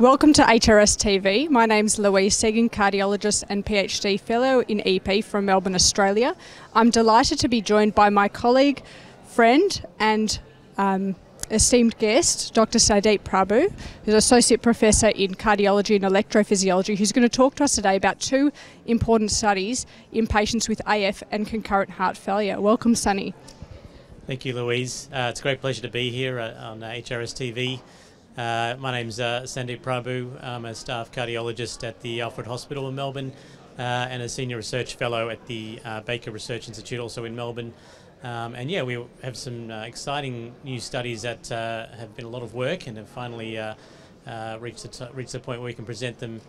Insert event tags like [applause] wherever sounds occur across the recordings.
Welcome to HRS TV. My name's Louise Segan, cardiologist and PhD fellow in EP from Melbourne, Australia. I'm delighted to be joined by my colleague, friend, and um, esteemed guest, Dr. Sandeep Prabhu, who's Associate Professor in Cardiology and Electrophysiology, who's going to talk to us today about two important studies in patients with AF and concurrent heart failure. Welcome, Sunny. Thank you, Louise. Uh, it's a great pleasure to be here uh, on uh, HRS TV. Uh, my name's uh, Sandeep Prabhu. I'm a staff cardiologist at the Alfred Hospital in Melbourne uh, and a senior research fellow at the uh, Baker Research Institute, also in Melbourne. Um, and yeah, we have some uh, exciting new studies that uh, have been a lot of work and have finally reached, the reached the point where we can present them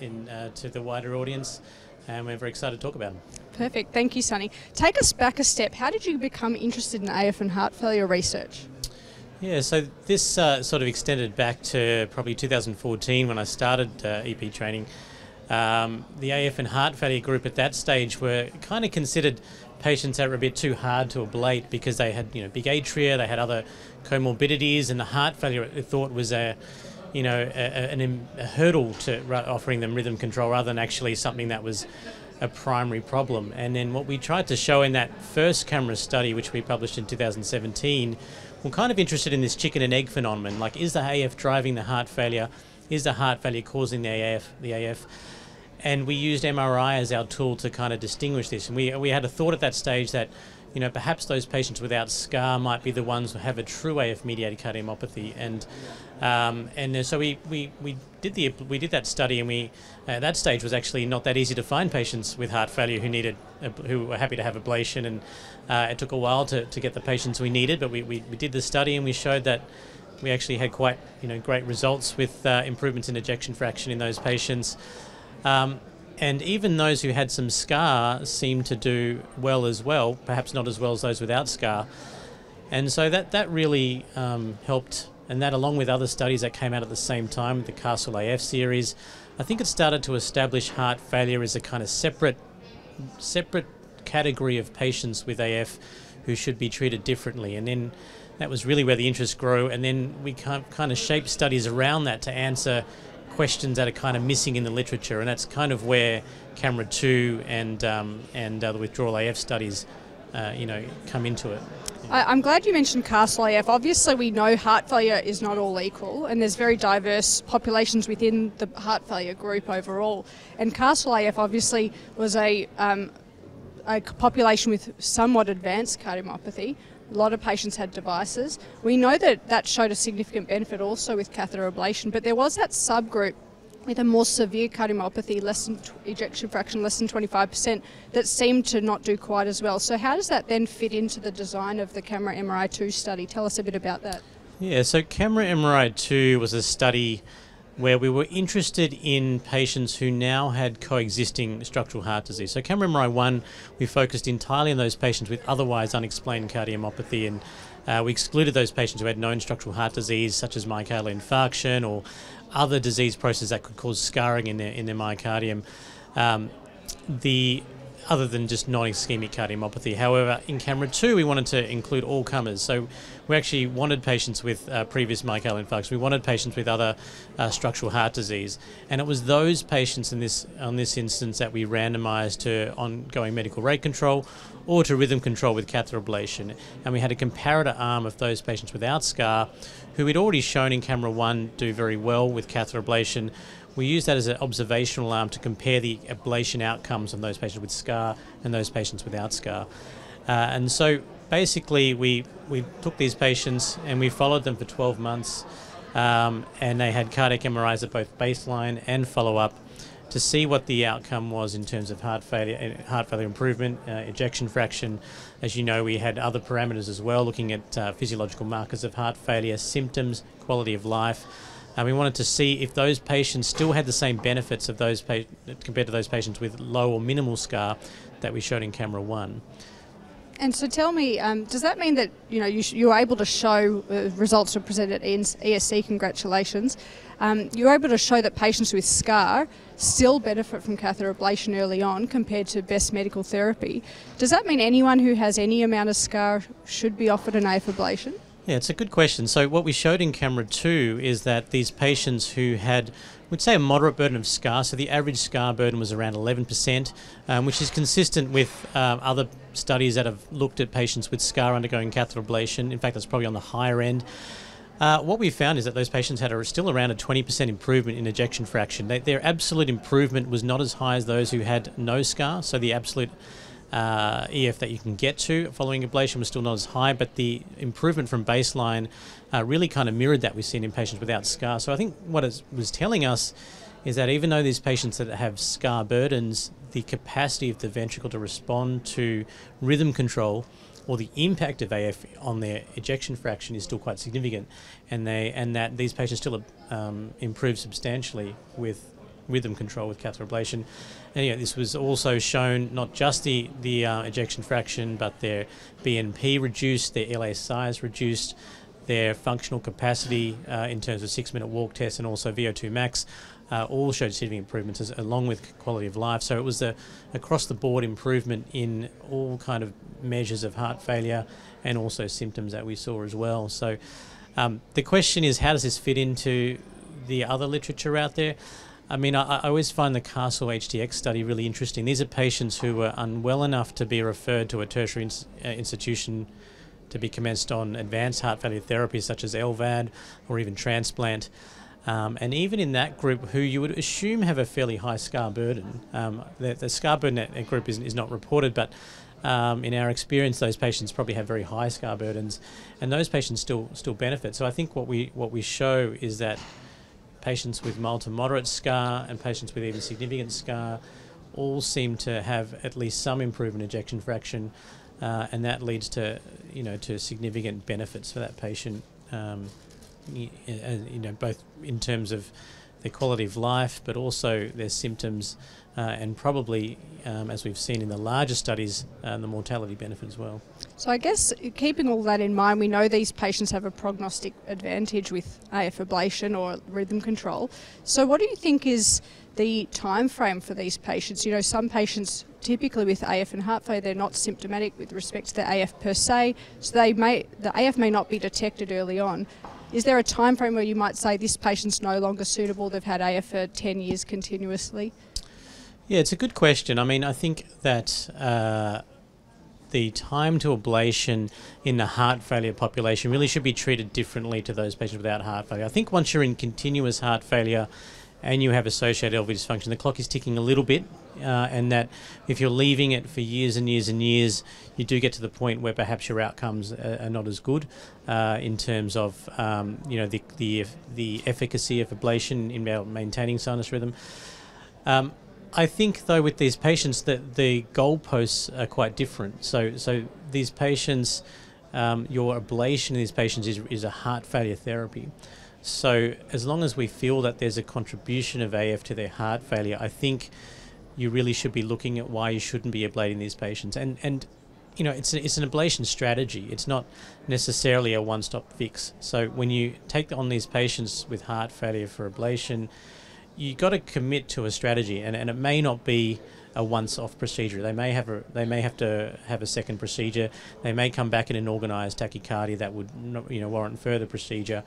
in, to the wider audience. And we're very excited to talk about them. Perfect. Thank you, Sunny. Take us back a step. How did you become interested in AF and heart failure research? Yeah, so this uh, sort of extended back to probably 2014 when I started uh, EP training. Um, the AF and heart failure group at that stage were kind of considered patients that were a bit too hard to ablate because they had you know big atria, they had other comorbidities, and the heart failure thought was a you know a, a, a hurdle to offering them rhythm control rather than actually something that was a primary problem. And then what we tried to show in that first camera study, which we published in 2017, we're kind of interested in this chicken and egg phenomenon. Like, is the AF driving the heart failure? Is the heart failure causing the AF? The AF? And we used MRI as our tool to kind of distinguish this. And we, we had a thought at that stage that you know, perhaps those patients without scar might be the ones who have a true AF mediated cardiomyopathy. And um, and so we, we, we did the we did that study, and we at that stage was actually not that easy to find patients with heart failure who needed who were happy to have ablation, and uh, it took a while to, to get the patients we needed. But we, we, we did the study, and we showed that we actually had quite you know great results with uh, improvements in ejection fraction in those patients. Um, and even those who had some scar seemed to do well as well, perhaps not as well as those without scar. And so that, that really um, helped, and that along with other studies that came out at the same time, the Castle AF series, I think it started to establish heart failure as a kind of separate, separate category of patients with AF who should be treated differently. And then that was really where the interest grew. And then we kind of shaped studies around that to answer questions that are kind of missing in the literature, and that's kind of where Camera Two and um, and uh, the withdrawal AF studies, uh, you know, come into it. I'm glad you mentioned Castle AF. Obviously, we know heart failure is not all equal, and there's very diverse populations within the heart failure group overall. And Castle AF obviously was a um, a population with somewhat advanced cardiomyopathy, a lot of patients had devices. We know that that showed a significant benefit also with catheter ablation, but there was that subgroup with a more severe cardiomyopathy, less than ejection fraction, less than 25%, that seemed to not do quite as well. So, how does that then fit into the design of the Camera MRI 2 study? Tell us a bit about that. Yeah, so Camera MRI 2 was a study where we were interested in patients who now had coexisting structural heart disease. So, Camera MRI 1, we focused entirely on those patients with otherwise unexplained cardiomyopathy, and uh, we excluded those patients who had known structural heart disease, such as myocardial infarction or other disease processes that could cause scarring in their, in their myocardium. Um, the other than just non-ischemic cardiomyopathy. However, in camera two, we wanted to include all comers. So we actually wanted patients with uh, previous myocardial infarction. We wanted patients with other uh, structural heart disease, and it was those patients in this on this instance that we randomised to ongoing medical rate control or to rhythm control with catheter ablation. And we had a comparator arm of those patients without scar, who we'd already shown in camera one do very well with catheter ablation we use that as an observational arm to compare the ablation outcomes of those patients with scar and those patients without scar. Uh, and so basically, we, we took these patients and we followed them for 12 months, um, and they had cardiac MRIs at both baseline and follow up to see what the outcome was in terms of heart failure, uh, heart failure improvement, uh, ejection fraction. As you know, we had other parameters as well, looking at uh, physiological markers of heart failure, symptoms, quality of life. And we wanted to see if those patients still had the same benefits of those pa- compared to those patients with low or minimal scar that we showed in camera one. And so, tell me, um, does that mean that you know you, sh- you were able to show uh, results were presented at ESC? Congratulations. Um, you were able to show that patients with scar still benefit from catheter ablation early on compared to best medical therapy. Does that mean anyone who has any amount of scar should be offered an AF ablation? Yeah, it's a good question. So, what we showed in camera two is that these patients who had, we'd say, a moderate burden of scar, so the average scar burden was around 11%, um, which is consistent with um, other studies that have looked at patients with scar undergoing catheter ablation. In fact, that's probably on the higher end. Uh, what we found is that those patients had a, still around a 20% improvement in ejection fraction. They, their absolute improvement was not as high as those who had no scar, so the absolute uh, EF that you can get to following ablation was still not as high, but the improvement from baseline uh, really kind of mirrored that we've seen in patients without scar. So I think what it was telling us is that even though these patients that have scar burdens, the capacity of the ventricle to respond to rhythm control or the impact of AF on their ejection fraction is still quite significant, and they and that these patients still um, improve substantially with rhythm control with catheter ablation. And this was also shown not just the, the uh, ejection fraction, but their BNP reduced, their LA size reduced, their functional capacity uh, in terms of six minute walk test and also VO2 max. Uh, all showed significant improvements as, along with quality of life. So it was a across the board improvement in all kind of measures of heart failure and also symptoms that we saw as well. So um, the question is, how does this fit into the other literature out there? I mean, I, I, always find the Castle HTX study really interesting. These are patients who were unwell enough to be referred to a tertiary ins- uh, institution to be commenced on advanced heart failure therapies such as LVAD or even transplant. Um, and even in that group, who you would assume have a fairly high scar burden, um, the, the, scar burden group is, is not reported, but um, in our experience, those patients probably have very high scar burdens, and those patients still still benefit. So I think what we what we show is that patients with mild to moderate scar and patients with even significant scar all seem to have at least some improvement in ejection fraction, uh, and that leads to you know to significant benefits for that patient. Um, you, you know, both in terms of their quality of life, but also their symptoms, uh, and probably, um, as we've seen in the larger studies, uh, the mortality benefit as well. So, I guess keeping all that in mind, we know these patients have a prognostic advantage with AF ablation or rhythm control. So, what do you think is the time frame for these patients? You know, some patients typically with AF and heart failure, they're not symptomatic with respect to the AF per se, so they may the AF may not be detected early on. Is there a time frame where you might say this patient's no longer suitable? They've had AF for 10 years continuously? Yeah, it's a good question. I mean, I think that uh, the time to ablation in the heart failure population really should be treated differently to those patients without heart failure. I think once you're in continuous heart failure and you have associated LV dysfunction, the clock is ticking a little bit, uh, and that if you're leaving it for years and years and years, you do get to the point where perhaps your outcomes are, are not as good uh, in terms of um, you know the, the the efficacy of ablation in maintaining sinus rhythm. Um, I think though with these patients that the goalposts are quite different. So so these patients, um, your ablation in these patients is, is a heart failure therapy. So as long as we feel that there's a contribution of AF to their heart failure, I think you really should be looking at why you shouldn't be ablating these patients. And and you know, it's a, it's an ablation strategy. It's not necessarily a one-stop fix. So when you take on these patients with heart failure for ablation, you got to commit to a strategy, and, and it may not be a once-off procedure. They may have a, they may have to have a second procedure. They may come back in an organised tachycardia that would you know warrant further procedure.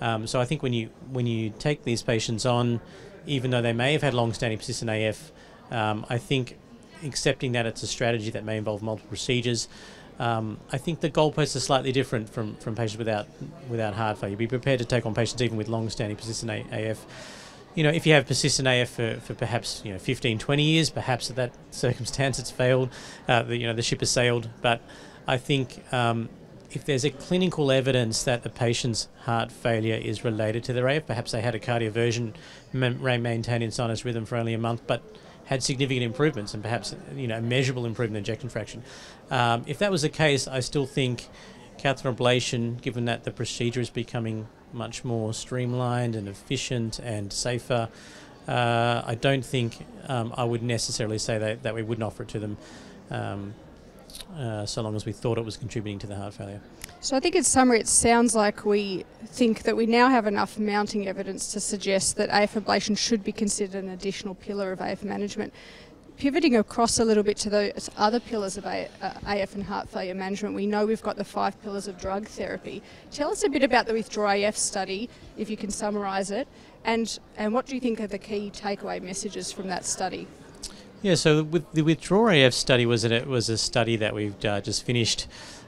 Um, so I think when you when you take these patients on, even though they may have had long-standing persistent AF, um, I think accepting that it's a strategy that may involve multiple procedures. Um, I think the goalposts are slightly different from, from patients without without heart failure. Be prepared to take on patients even with long-standing persistent AF. You know, if you have persistent AF for, for perhaps you know 15, 20 years, perhaps at that [laughs] circumstance it's failed. Uh, the, you know, the ship has sailed. But I think um, if there's a clinical evidence that the patient's heart failure is related to their AF, perhaps they had a cardioversion, maintained in sinus rhythm for only a month, but had significant improvements and perhaps you know measurable improvement in ejection fraction. Um, if that was the case, I still think catheter ablation, given that the procedure is becoming much more streamlined and efficient and safer, uh, I don't think um, I would necessarily say that, that we wouldn't offer it to them. Um, uh, so long as we thought it was contributing to the heart failure. So I think in summary, it sounds like we think that we now have enough mounting evidence to suggest that AF ablation should be considered an additional pillar of AF management. pivoting across a little bit to those other pillars of A- uh, AF and heart failure management, we know we've got the five pillars of drug therapy. Tell us a bit about the Withdraw AF study, if you can summarise it, and, and what do you think are the key takeaway messages from that study? Yeah, so with the Withdraw AF study was it was a study that we've uh, just finished,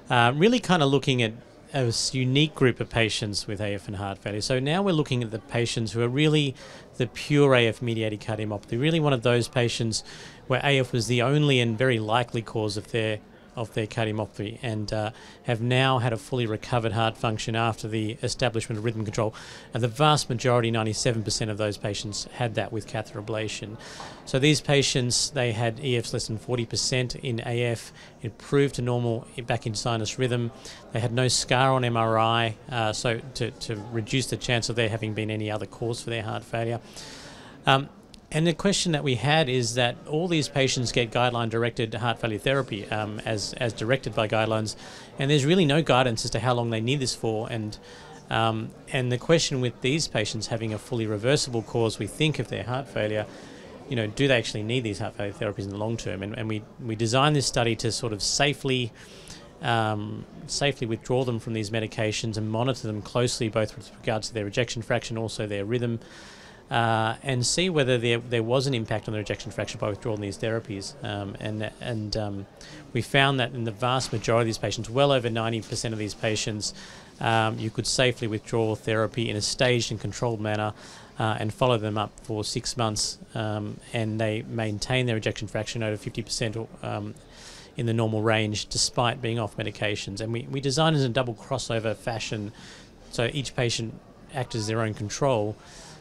uh, really kind of looking at a unique group of patients with AF and heart failure. So now we're looking at the patients who are really the pure AF mediated cardiomyopathy, really one of those patients where AF was the only and very likely cause of their of their cardiomyopathy and uh, have now had a fully recovered heart function after the establishment of rhythm control. And the vast majority, 97% of those patients, had that with catheter ablation. So these patients, they had EFs less than 40% in AF, improved to normal back in sinus rhythm. They had no scar on MRI, uh, so to, to reduce the chance of there having been any other cause for their heart failure. Um, and the question that we had is that all these patients get guideline directed heart failure therapy um, as, as directed by guidelines, and there's really no guidance as to how long they need this for. And, um, and the question with these patients having a fully reversible cause, we think, of their heart failure, you know, do they actually need these heart failure therapies in the long term? And, and we, we designed this study to sort of safely. Um, safely withdraw them from these medications and monitor them closely, both with regards to their ejection fraction, also their rhythm, uh, and see whether there, there was an impact on the ejection fraction by withdrawing these therapies. Um, and and um, we found that in the vast majority of these patients, well over 90% of these patients, um, you could safely withdraw therapy in a staged and controlled manner uh, and follow them up for six months. Um, and they maintain their ejection fraction over 50% or, um, in the normal range despite being off medications. And we, we designed it in a double crossover fashion so each patient acts as their own control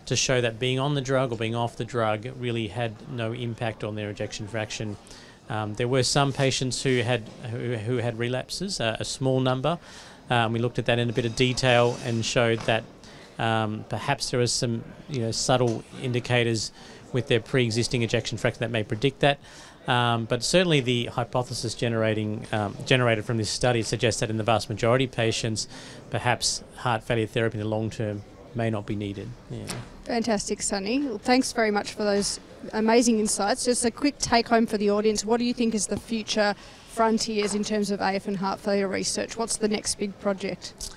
to show that being on the drug or being off the drug really had no impact on their ejection fraction. Um, there were some patients who had who, who had relapses, uh, a small number. Um, we looked at that in a bit of detail and showed that um, perhaps there was some you know subtle indicators with their pre-existing ejection fraction that may predict that. Um, but certainly the hypothesis generating um, generated from this study suggests that in the vast majority of patients, perhaps heart failure therapy in the long term may not be needed. Yeah. Fantastic, Sunny. Well, thanks very much for those amazing insights. Just a quick take home for the audience. What do you think is the future frontiers in terms of AF and heart failure research? What's the next big project?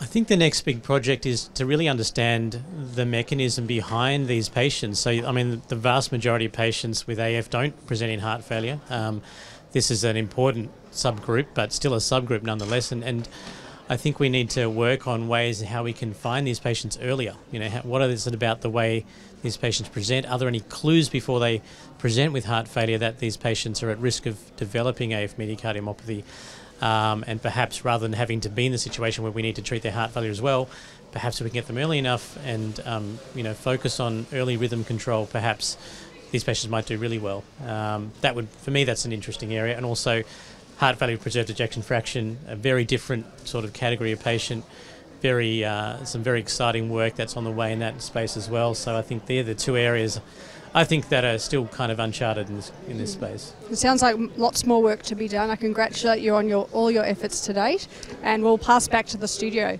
I think the next big project is to really understand the mechanism behind these patients. So, I mean, the vast majority of patients with AF don't present in heart failure. Um, this is an important subgroup, but still a subgroup nonetheless. And, and I think we need to work on ways how we can find these patients earlier. You know, what is it about the way these patients present? Are there any clues before they present with heart failure that these patients are at risk of developing AF cardiomyopathy? Um, and perhaps rather than having to be in the situation where we need to treat their heart failure as well, perhaps if we can get them early enough and um, you know focus on early rhythm control, perhaps these patients might do really well. Um, that would, for me, that's an interesting area, and also heart failure preserved ejection fraction, a very different sort of category of patient. Very uh, some very exciting work that's on the way in that space as well. So I think they're the two areas I think that are still kind of uncharted in this in this space. It sounds like lots more work to be done. I congratulate you on your all your efforts to date, and we'll pass back to the studio.